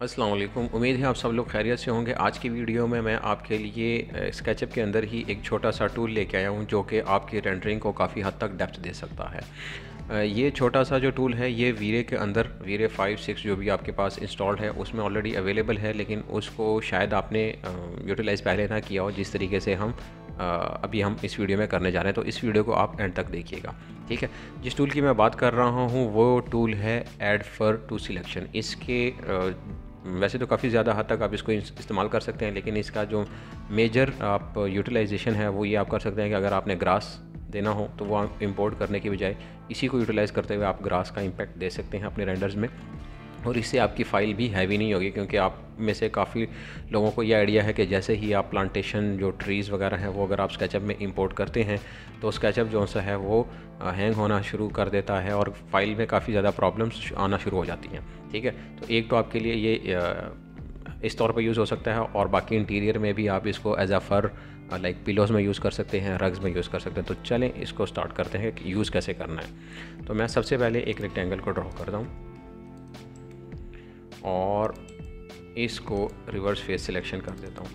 वालेकुम उम्मीद है आप सब लोग खैरियत से होंगे। आज की वीडियो में मैं आपके लिए स्केचअप के अंदर ही एक छोटा सा टूल लेके आया हूँ, जो कि आपकी रेंडरिंग को काफ़ी हद तक डेप्थ दे सकता है। ये छोटा सा जो टूल है, ये वीरे के अंदर वीरे फाइव सिक्स जो भी आपके पास इंस्टॉल्ड है, उसमें ऑलरेडी अवेलेबल है, लेकिन उसको शायद आपने यूटिलाइज़ पहले ना किया हो, जिस तरीके से हम अभी हम इस वीडियो में करने जा रहे हैं। तो इस वीडियो को आप एंड तक देखिएगा, ठीक है? जिस टूल की मैं बात कर रहा हूँ, वो टूल है एड फर टू सिलेक्शन इसके वैसे तो काफ़ी ज़्यादा हद तक आप इसको इस्तेमाल कर सकते हैं, लेकिन इसका जो मेजर आप यूटिलाइजेशन है, वो ये आप कर सकते हैं कि अगर आपने ग्रास देना हो तो वो इम्पोर्ट करने के बजाय इसी को यूटिलाइज़ करते हुए आप ग्रास का इम्पैक्ट दे सकते हैं अपने रेंडर्स में। और इससे आपकी फ़ाइल भी हैवी नहीं होगी क्योंकि आप में से काफ़ी लोगों को ये आइडिया है कि जैसे ही आप प्लांटेशन जो ट्रीज़ वगैरह हैं, वो अगर आप स्केचअप में इंपोर्ट करते हैं तो स्केचअप जो सा है, वो हैंग होना शुरू कर देता है और फ़ाइल में काफ़ी ज़्यादा प्रॉब्लम्स आना शुरू हो जाती हैं, ठीक है? तो एक तो आपके लिए ये इस तौर पर यूज़ हो सकता है और बाकी इंटीरियर में भी आप इसको as a fur like pillows में यूज़ कर सकते हैं रग्स में यूज़ कर सकते हैं। तो चलें, इसको स्टार्ट करते हैं कि यूज़ कैसे करना है। तो मैं सबसे पहले एक रेक्टेंगल को ड्रॉ करता हूँ। और इसको रिवर्स फेस सिलेक्शन कर देता हूँ,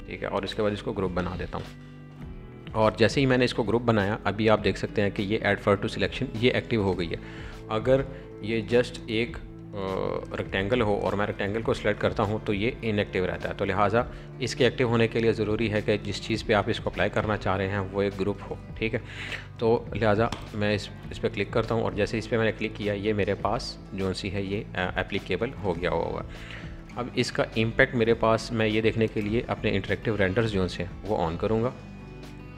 ठीक है? और इसके बाद इसको ग्रुप बना देता हूँ। और जैसे ही मैंने इसको ग्रुप बनाया, अभी आप देख सकते हैं कि ये एड फर टू सिलेक्शन ये एक्टिव हो गई है। अगर ये जस्ट एक रेक्टेंगल हो और मैं रेक्टेंगल को सिलेक्ट करता हूँ तो ये इनएक्टिव रहता है। तो लिहाजा इसके एक्टिव होने के लिए ज़रूरी है कि जिस चीज़ पे आप इसको अप्लाई करना चाह रहे हैं, वो एक ग्रुप हो, ठीक है? तो लिहाजा मैं इस इस पर क्लिक करता हूँ और जैसे इस पर मैंने क्लिक किया, ये मेरे पास जो सी है, ये एप्लीकेबल हो गया होगा। अब इसका इम्पेक्ट मेरे पास, मैं ये देखने के लिए अपने इंटरेक्टिव रेंडर्स जो से वो ऑन करूँगा,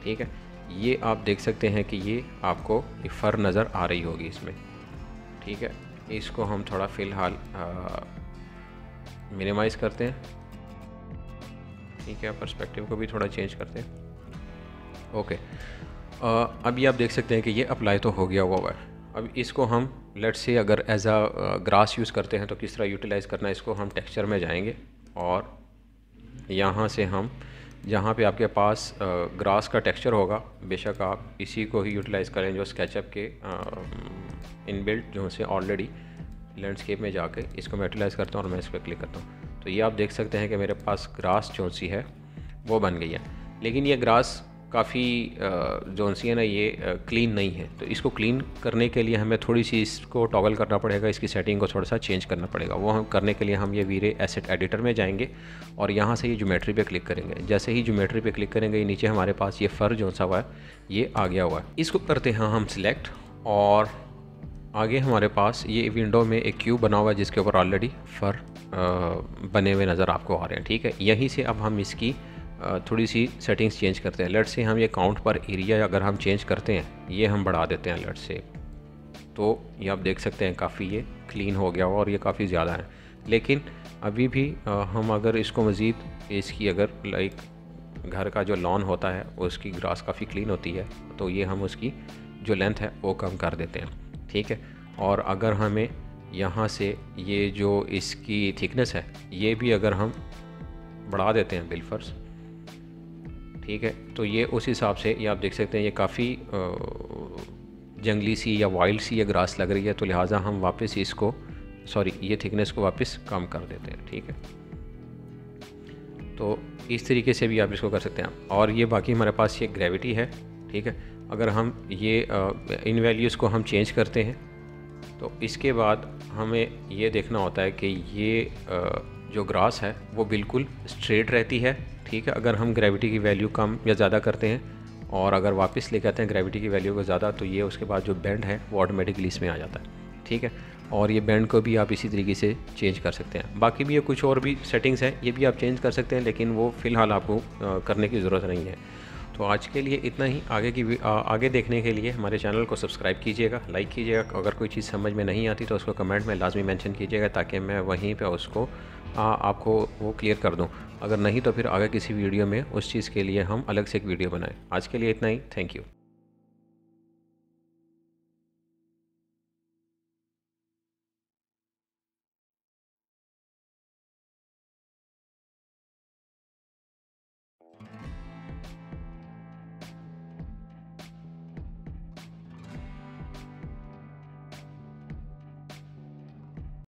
ठीक है? ये आप देख सकते हैं कि ये आपको फ़र नज़र आ रही होगी इसमें, ठीक है? इसको हम थोड़ा फ़िलहाल मिनिमाइज़ करते हैं। ठीक है पर्सपेक्टिव को भी थोड़ा चेंज करते हैं। ओके अब ये आप देख सकते हैं कि ये अप्लाई तो हो गया हुआ है। अब इसको हम लेट से अगर एज आ ग्रास यूज़ करते हैं तो किस तरह यूटिलाइज़ करना है, इसको हम टेक्सचर में जाएँगे और यहाँ से हम, जहाँ पे आपके पास ग्रास का टेक्सचर होगा, बेशक आप इसी को ही यूटिलाइज़ करें जो स्केचअप के इनबिल्ट जो से ऑलरेडी लैंडस्केप में जाके इसको मैं यूटिलाइज़ करता हूँ और मैं इस पर क्लिक करता हूँ। तो ये आप देख सकते हैं कि मेरे पास ग्रास जो सी है, वो बन गई है। लेकिन ये ग्रास काफ़ी जो सी है ना, ये क्लीन नहीं है। तो इसको क्लीन करने के लिए हमें थोड़ी सी इसको टॉगल करना पड़ेगा, इसकी सेटिंग को थोड़ा सा चेंज करना पड़ेगा। वो हम करने के लिए हम ये वीरे एसेट एडिटर में जाएँगे और यहाँ से ये जोमेट्री पे क्लिक करेंगे। जैसे ही जोमेट्री पे क्लिक करेंगे ये नीचे हमारे पास ये फ़र जो सा हुआ है, ये आ गया हुआ है। इसको करते हैं हम सिलेक्ट और आगे हमारे पास ये विंडो में एक क्यूब बना हुआ है, जिसके ऊपर ऑलरेडी फ़र बने हुए नज़र आपको आ रहे हैं, ठीक है? यहीं से अब हम इसकी थोड़ी सी सेटिंग्स चेंज करते हैं। लेट से हम ये काउंट पर एरिया अगर हम चेंज करते हैं, ये हम बढ़ा देते हैं लेट से तो ये आप देख सकते हैं, काफ़ी ये क्लीन हो गया और ये काफ़ी ज़्यादा है। लेकिन अभी भी हम अगर इसको मज़ीद, इसकी अगर लाइक घर का जो लॉन होता है, उसकी ग्रास काफ़ी क्लीन होती है तो ये हम उसकी जो लेंथ है, वो कम कर देते हैं। ठीक है? और अगर हमें यहाँ से ये जो इसकी थिकनेस है, ये भी अगर हम बढ़ा देते हैं बिलफर्स ठीक है? तो ये उस हिसाब से, ये आप देख सकते हैं, ये काफ़ी जंगली सी या वाइल्ड सी या ग्रास लग रही है तो लिहाजा हम वापस इसको सॉरी ये थिकनेस को वापस कम कर देते हैं, ठीक है? तो इस तरीके से भी आप इसको कर सकते हैं। और ये बाकी हमारे पास ये ग्रेविटी है, ठीक है? अगर हम ये इन वैल्यूज़ को हम चेंज करते हैं तो इसके बाद हमें ये देखना होता है कि ये जो ग्रास है, वो बिल्कुल स्ट्रेट रहती है, ठीक है? अगर हम ग्रेविटी की वैल्यू कम या ज़्यादा करते हैं और अगर वापस लेके आते हैं ग्रेविटी की वैल्यू को ज़्यादा तो ये उसके बाद जो बैंड है, वो ऑटोमेटिकली इसमें आ जाता है, ठीक है? और ये बैंड को भी आप इसी तरीके से चेंज कर सकते हैं। बाकी भी ये कुछ और भी सेटिंग्स हैं, ये भी आप चेंज कर सकते हैं, लेकिन वो फ़िलहाल आपको करने की ज़रूरत नहीं है। तो आज के लिए इतना ही। आगे की आ, आगे देखने के लिए हमारे चैनल को सब्सक्राइब कीजिएगा लाइक कीजिएगा। अगर कोई चीज़ समझ में नहीं आती तो उसको कमेंट में लाजमी मेंशन कीजिएगा ताकि मैं वहीं पे उसको आ, आपको वो क्लियर कर दूँ। अगर नहीं तो फिर आगे किसी वीडियो में उस चीज़ के लिए हम अलग से एक वीडियो बनाएँ। आज के लिए इतना ही। Thank you.